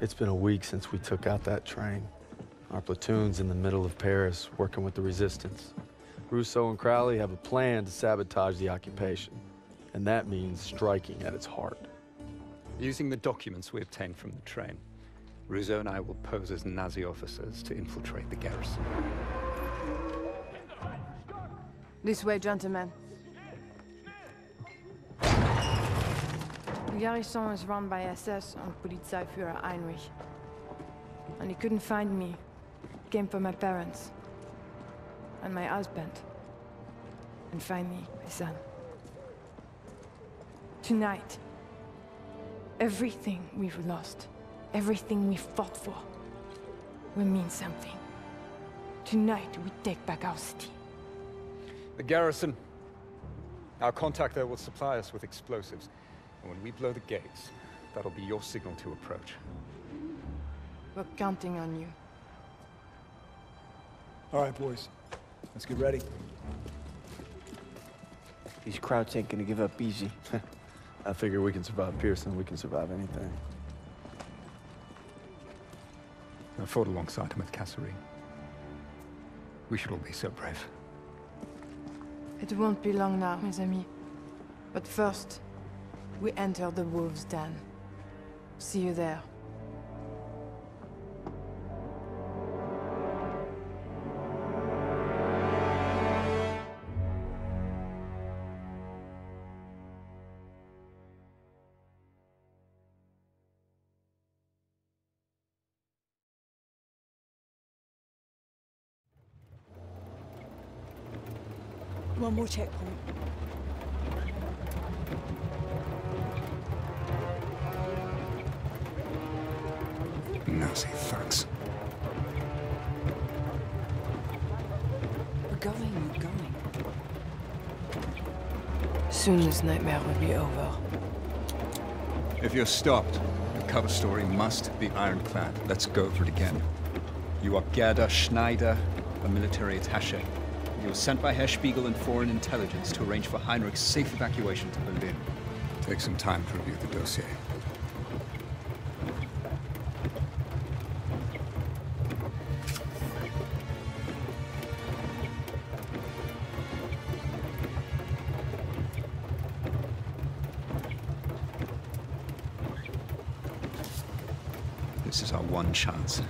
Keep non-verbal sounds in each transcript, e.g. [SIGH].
It's been a week since we took out that train. Our platoon's in the middle of Paris, working with the resistance. Rousseau and Crowley have a plan to sabotage the occupation, and that means striking at its heart. Using the documents we obtained from the train, Rousseau and I will pose as Nazi officers to infiltrate the garrison. This way, gentlemen. Garrison is run by SS and Polizeiführer Heinrich. And he couldn't find me. He Came for my parents. And my husband. And finally, my son. Tonight, everything we've lost, everything we fought for, will mean something. Tonight, we take back our city. The garrison. Our contact there will supply us with explosives. And when we blow the gates, that'll be your signal to approach. We're counting on you. All right, boys. Let's get ready. These crowds ain't gonna give up easy. [LAUGHS] I figure we can survive Pearson, we can survive anything. I fought alongside him at Kasserine. We should all be so brave. It won't be long now, mes amis. But first, we enter the Wolves' Den. See you there. One more checkpoint. Nazi thugs. We're going, we're going. Soon this nightmare will be over. If you're stopped, the cover story must be ironclad. Let's go over it again. You are Gerda Schneider, a military attaché. You were sent by Herr Spiegel and Foreign Intelligence to arrange for Heinrich's safe evacuation to Berlin. Take some time to review the dossier. This is our one chance.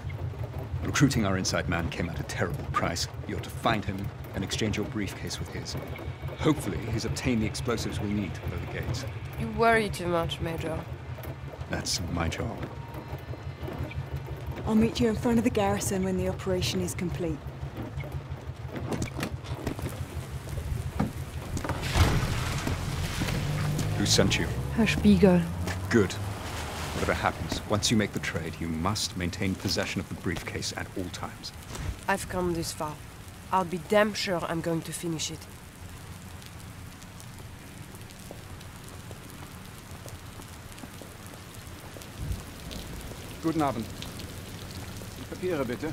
Recruiting our inside man came at a terrible price. You're to find him and exchange your briefcase with his. Hopefully, he's obtained the explosives we need to blow the gates. You worry too much, Major. That's my job. I'll meet you in front of the garrison when the operation is complete. Who sent you? Herr Spiegel. Good. Whatever happens, once you make the trade, you must maintain possession of the briefcase at all times. I've come this far. I'll be damn sure I'm going to finish it. Guten Abend. Die Papiere bitte.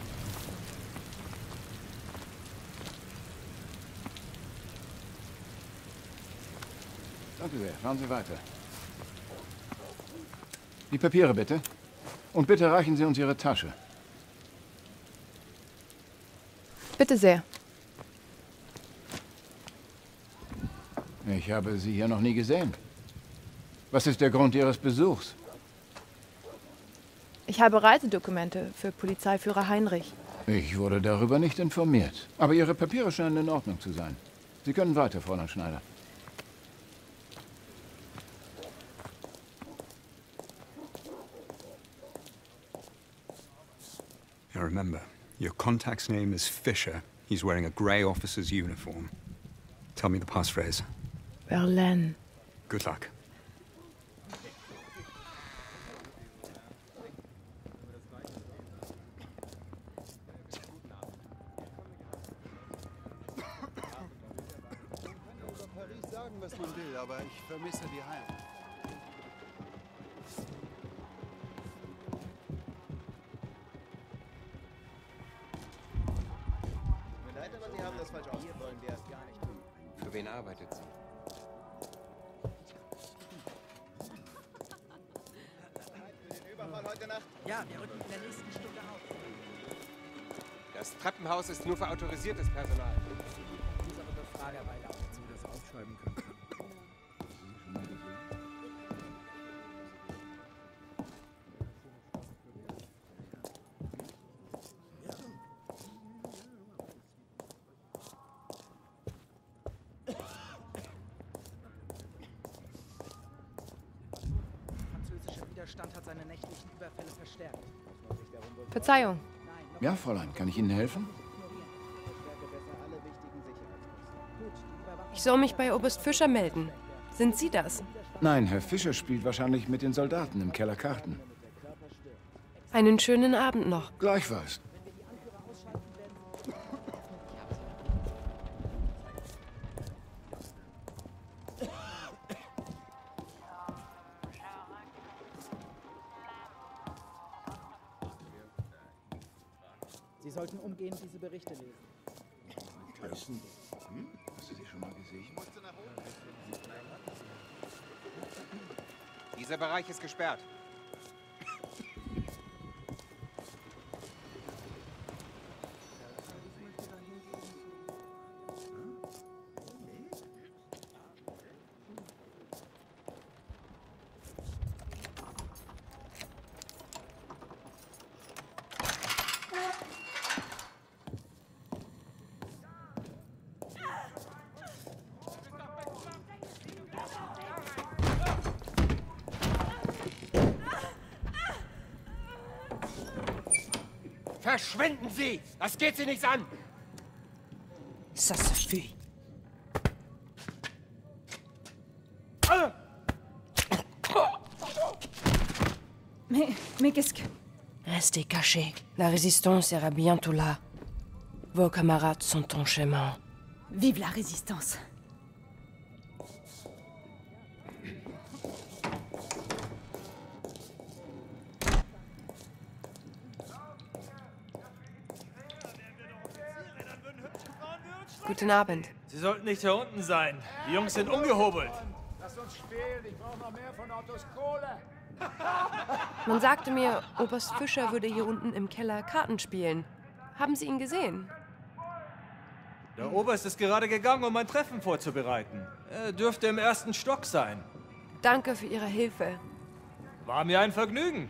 Danke sehr. Fahren Sie weiter. Die Papiere bitte. Und bitte reichen Sie uns Ihre Tasche. Bitte sehr. Ich habe Sie hier noch nie gesehen. Was ist der Grund Ihres Besuchs? Ich habe Reisedokumente für Polizeiführer Heinrich. Ich wurde darüber nicht informiert. Aber Ihre Papiere scheinen in Ordnung zu sein. Sie können weiter, Fräulein Schneider. Remember, your contact's name is Fisher. He's wearing a grey officer's uniform. Tell me the passphrase. Berlin. Good luck. [COUGHS] Sagen, was man will, aber ich vermisse die Heimat. diesem Haus ist nur für autorisiertes Personal. Ich muss aber eine Frage weiter, ob Sie das aufschreiben können. Verzeihung. Ja, Fräulein, kann ich Ihnen helfen? Ich soll mich bei Oberst Fischer melden. Sind Sie das? Nein, Herr Fischer spielt wahrscheinlich mit den Soldaten im Keller Karten. Einen schönen Abend noch. Gleichfalls. Bereich ist gesperrt. Verschwinden Sie! Das geht Sie nichts an! Ça suffit. Mais, mais qu'est-ce que... Restez cachés. La résistance sera bientôt là. Vos camarades sont en chemin. Vive la résistance. Guten Abend. Sie sollten nicht hier unten sein. Die Jungs sind umgehobelt. Lass uns spielen, ich brauche noch mehr von Ottos Kohle. [LAUGHS] [LAUGHS] Man sagte mir, Oberst Fischer würde hier unten im Keller Karten spielen. Haben Sie ihn gesehen? Der Oberst ist gerade gegangen, um ein Treffen vorzubereiten. Er dürfte im ersten Stock sein. Danke für Ihre Hilfe. War mir ein Vergnügen.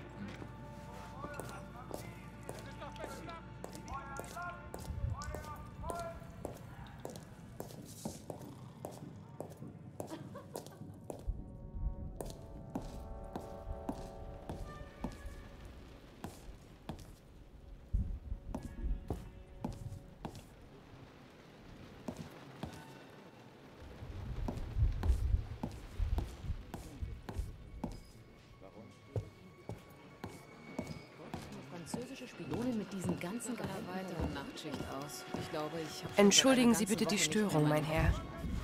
Diesen ganzen weiteren Nachtschicht aus. Ich glaube, ich Entschuldigen Sie bitte die Störung, mein Herr.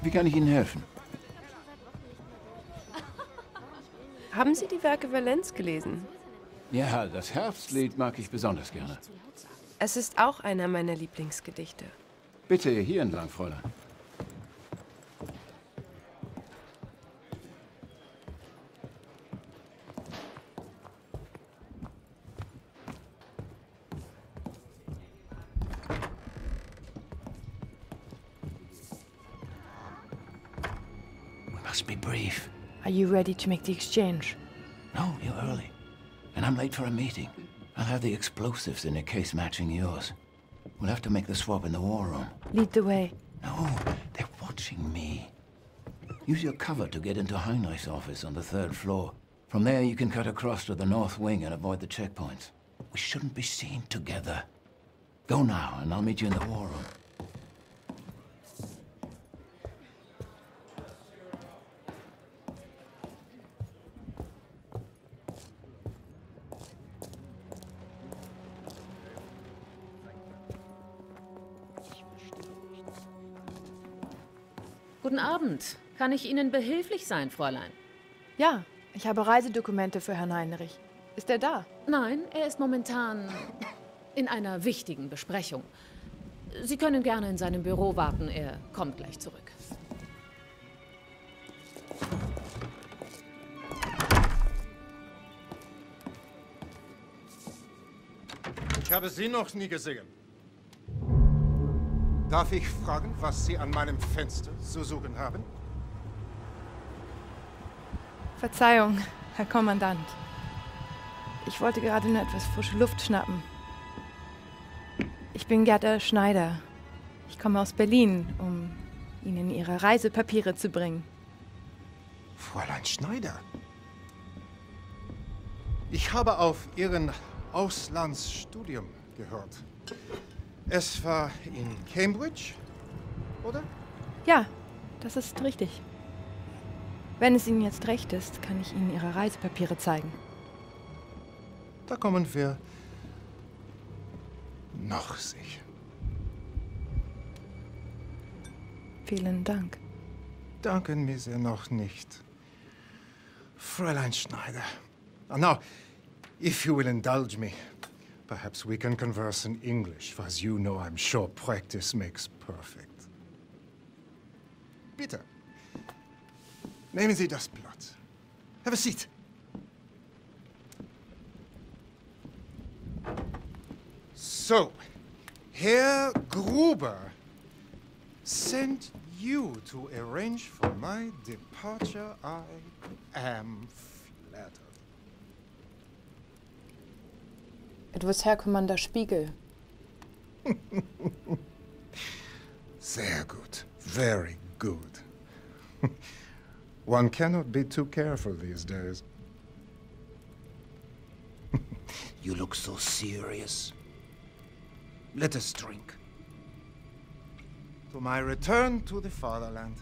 Wie kann ich Ihnen helfen? [LAUGHS] Haben Sie die Werke Valenz gelesen? Ja, das Herbstlied mag ich besonders gerne. Es ist auch einer meiner Lieblingsgedichte. Bitte hier entlang, Fräulein. Ready to make the exchange? No, you're early. And I'm late for a meeting. I'll have the explosives in a case matching yours. We'll have to make the swap in the war room. Lead the way. No, they're watching me. Use your cover to get into Heinrich's office on the third floor. From there, you can cut across to the north wing and avoid the checkpoints. We shouldn't be seen together. Go now, and I'll meet you in the war room. Abend. Kann ich Ihnen behilflich sein, Fräulein? Ja, ich habe Reisedokumente für Herrn Heinrich. Ist er da? Nein, er ist momentan in einer wichtigen Besprechung. Sie können gerne in seinem Büro warten. Er kommt gleich zurück. habe Sie noch nie gesehen. Darf ich fragen, was Sie an meinem Fenster zu suchen haben? Verzeihung, Herr Kommandant. Ich wollte gerade nur etwas frische Luft schnappen. Ich bin Gerda Schneider. Ich komme aus Berlin, um Ihnen Ihre Reisepapiere zu bringen. Fräulein Schneider. Ich habe auf Ihren Auslandsstudium gehört. Es war in Cambridge, oder? Ja, das ist richtig. Wenn es Ihnen jetzt recht ist, kann ich Ihnen Ihre Reisepapiere zeigen. Da kommen wir noch sicher. Vielen Dank. Danken mir sehr noch nicht. Fräulein Schneider. Uh, now, if you will indulge me, perhaps we can converse in English, for as you know, I'm sure practice makes perfect. Bitte. Nehmen Sie das Blatt. Have a seat. So, Herr Gruber sent you to arrange for my departure. I am flattered. It was Herr Commander Spiegel. [LAUGHS] Sehr gut. Very good. [LAUGHS] One cannot be too careful these days. [LAUGHS] you look so serious. Let us drink. To my return to the fatherland.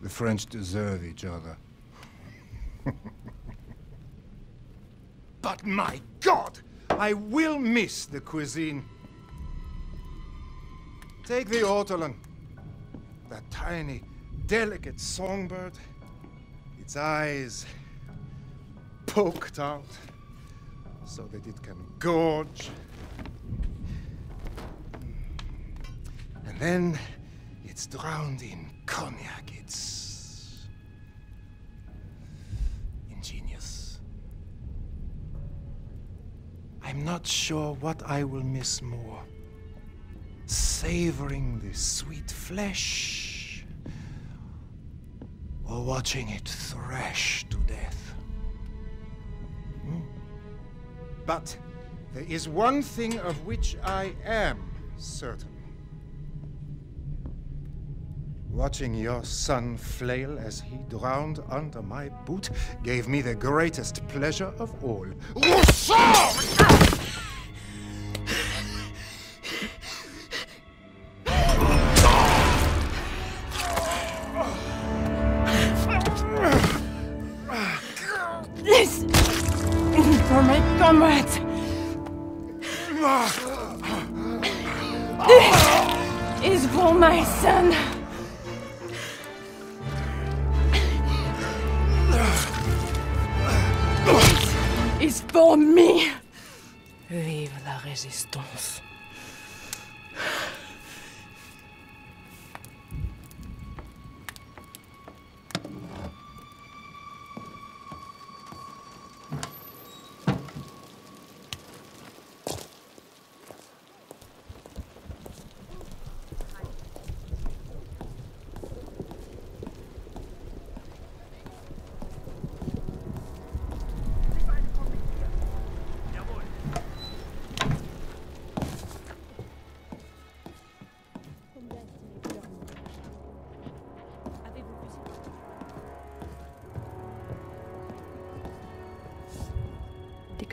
The French deserve each other. but my God! I will miss the cuisine. Take the ortolan. That tiny, delicate songbird. Its eyes poked out so that it can gorge. And then it's drowned in cognac. Not sure what I will miss more. Savoring the sweet flesh or watching it thrash to death. Hmm. But there is one thing of which I am certain. Watching your son flail as he drowned under my boot gave me the greatest pleasure of all.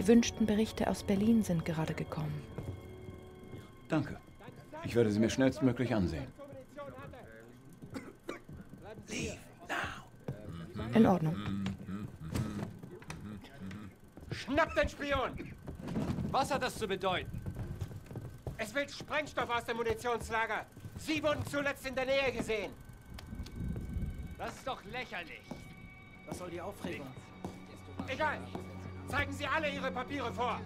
Gewünschten Berichte aus Berlin sind gerade gekommen. Danke. Ich werde sie mir schnellstmöglich ansehen. In Ordnung. Schnappt den Spion! Was hat das zu bedeuten? Es will Sprengstoff aus dem Munitionslager. Sie wurden zuletzt in der Nähe gesehen. Das ist doch lächerlich. Was soll die Aufregung? Egal. Zeigen Sie alle Ihre Papiere vor.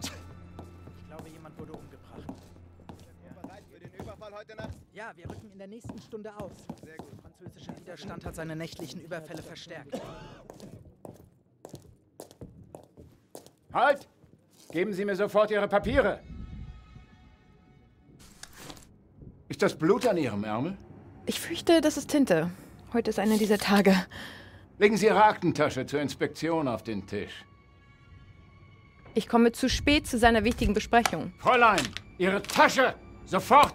Ich glaube, jemand wurde umgebracht. Bereit für den Überfall heute Nacht? Ja, wir rücken in der nächsten Stunde aus. Sehr gut. Der französische Widerstand hat seine nächtlichen Überfälle verstärkt. Halt! Geben Sie mir sofort Ihre Papiere. Ist das Blut an Ihrem Ärmel? Ich fürchte, das ist Tinte. Heute ist einer dieser Tage. Legen Sie Ihre Aktentasche zur Inspektion auf den Tisch. Ich komme zu spät zu seiner wichtigen Besprechung. Fräulein, Ihre Tasche! Sofort!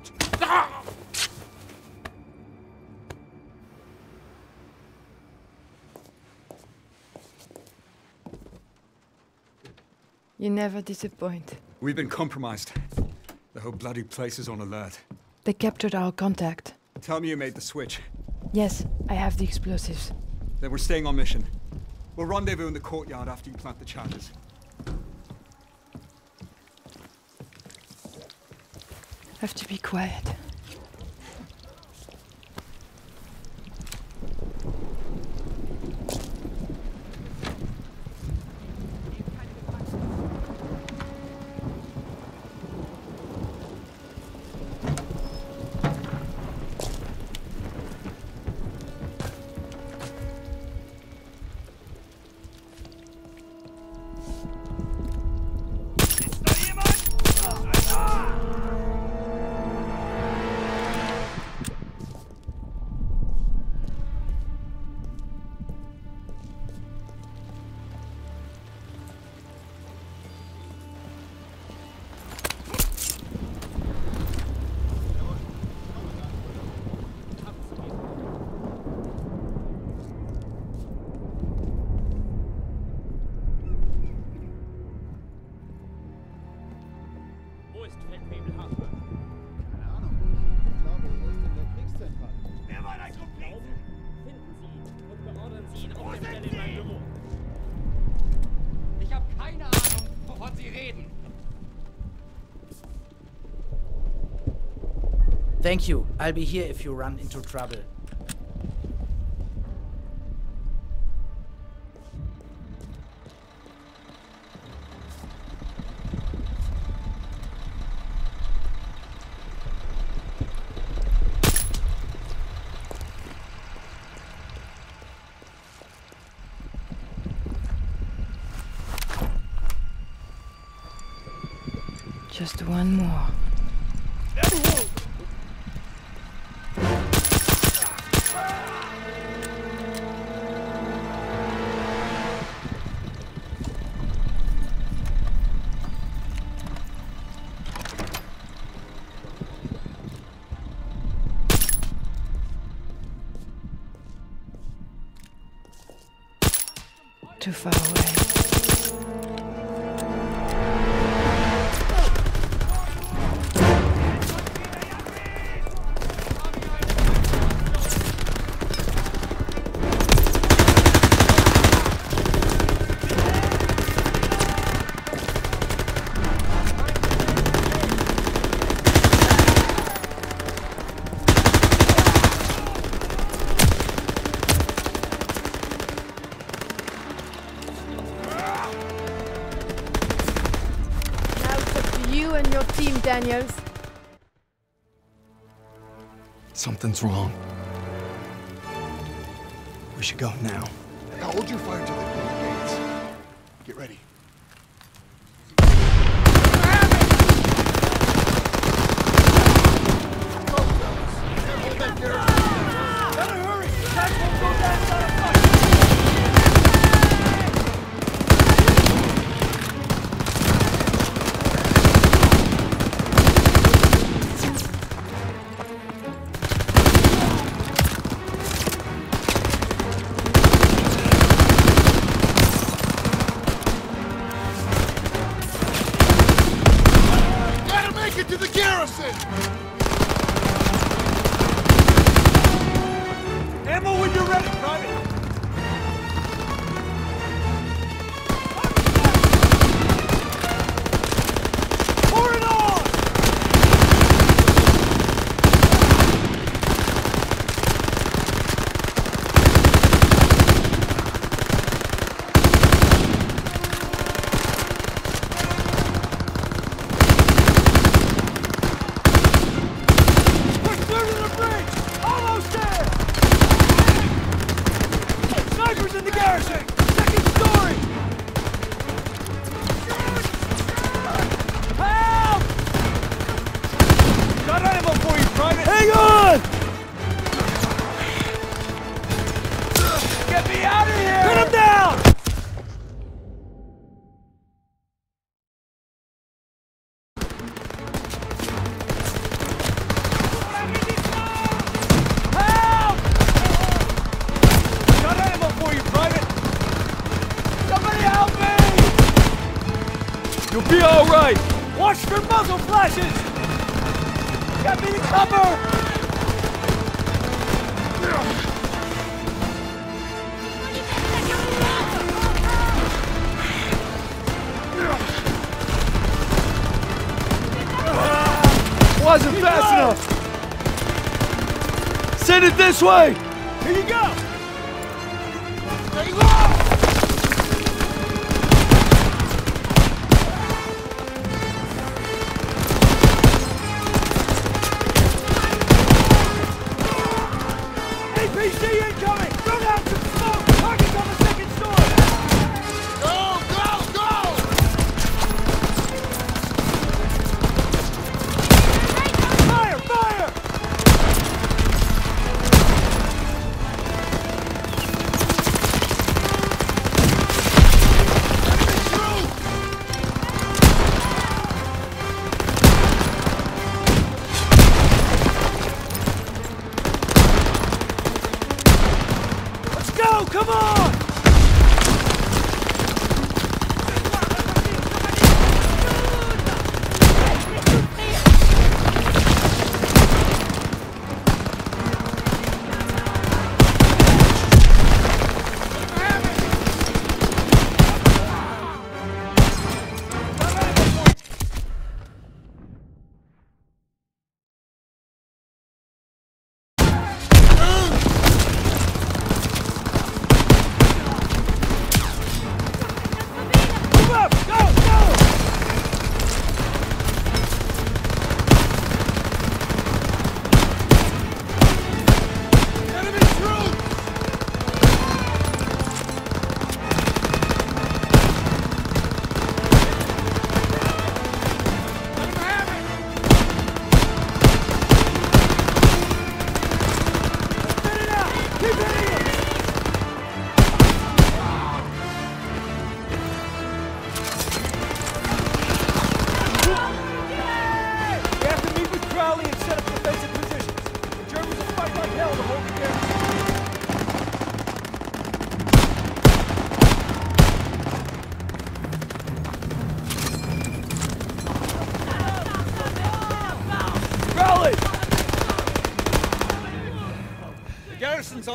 You never disappoint. We've been compromised. The whole bloody place is on alert. They captured our contact. Tell me you made the switch. Yes, I have the explosives. Then we're staying on mission. We'll rendezvous in the courtyard after you plant the charges. Have to be quiet. Thank you. I'll be here if you run into trouble. Just one more. Something's wrong. We should go now. Hold your fire pull the cover! Wasn't fast enough. Send it this way. Here you go! APC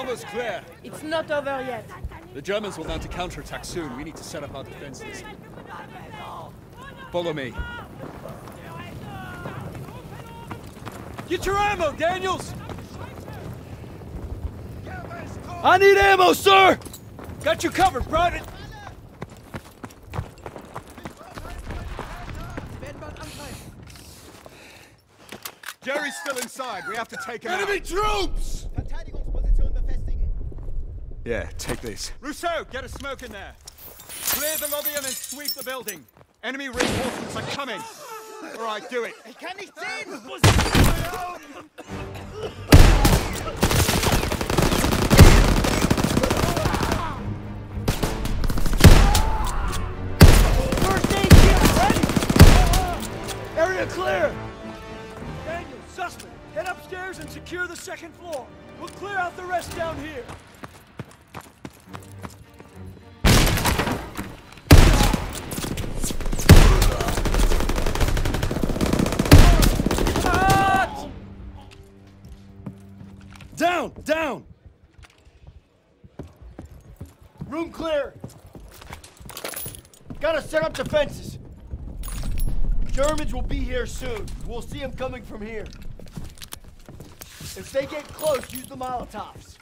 almost clear. It's not over yet. The Germans will mount a counterattack soon. We need to set up our defenses. Follow me. Get your ammo, Daniels! I need ammo, sir! Got you covered, Private! Jerry's still inside. We have to take him Enemy out. troops! Verteidigungsposition befestigen. Yeah, take this. Rousseau, get a smoke in there. Clear the lobby and then sweep the building. Enemy reinforcements are coming. All right, do it. Ich kann nicht sehen! First aid kit ready! Area clear! Daniel, Zussman, head upstairs and secure the second floor. We'll clear out the rest down here. Down, down! Room clear. Gotta set up defenses. Germans will be here soon. We'll see them coming from here. If they get close, use the Molotovs.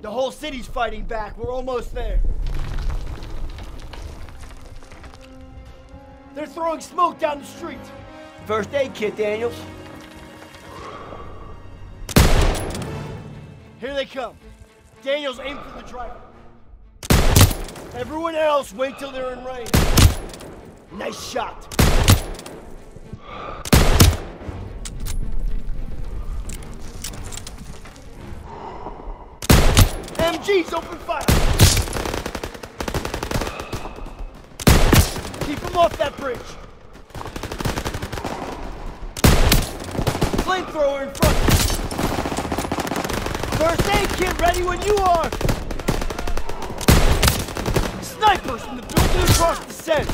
The whole city's fighting back. We're almost there. throwing smoke down the street. First aid kit, Daniels. Here they come. Daniels, aim for the driver. Everyone else, wait till they're in range. Nice shot. MG's open fire! Keep them off that bridge! Flamethrower in front! First aid kit ready when you are! Snipers in the building across the center!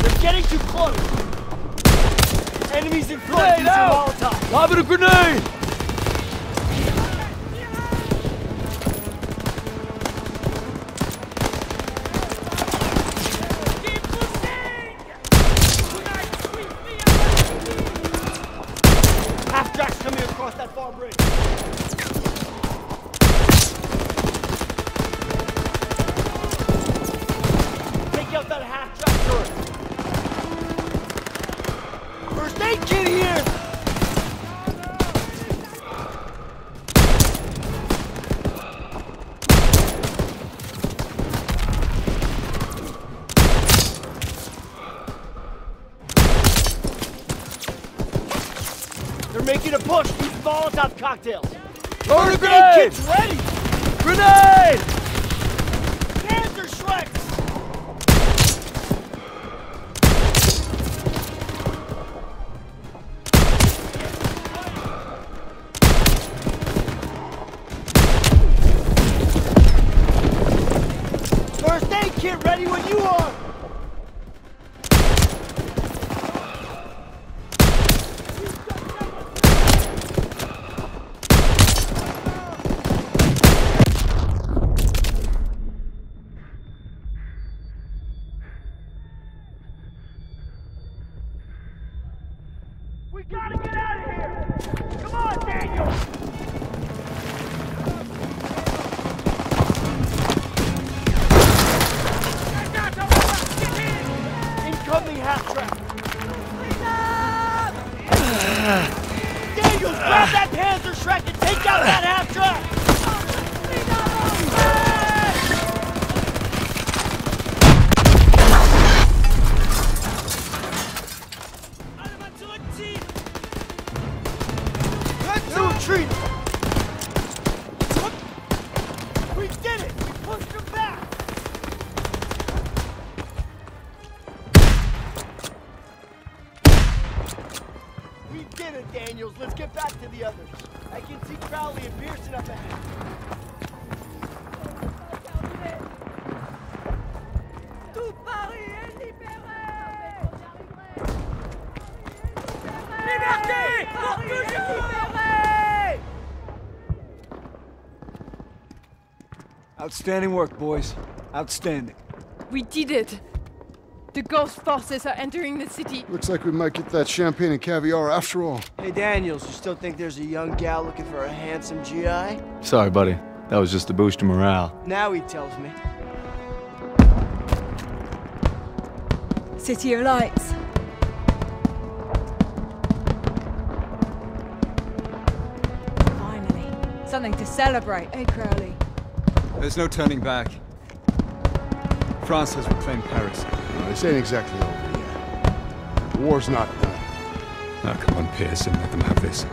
They're getting too close! Enemies in front, Grenade use your out! Molotov! Lob it a grenade! Making a push! Use Molotov cocktails! Throw a grenade! kit's ready! Grenade! Outstanding work, boys. Outstanding. We did it! The ghost forces are entering the city. Looks like we might get that champagne and caviar after all. Hey, Daniels, you still think there's a young gal looking for a handsome GI? Sorry, buddy. That was just to boost your morale. Now he tells me. City of Lights. Something to celebrate, eh, Crowley? There's no turning back. France has reclaimed Paris. No, this ain't exactly over yet. The war's not done. Now come on, Pearson, let them have this.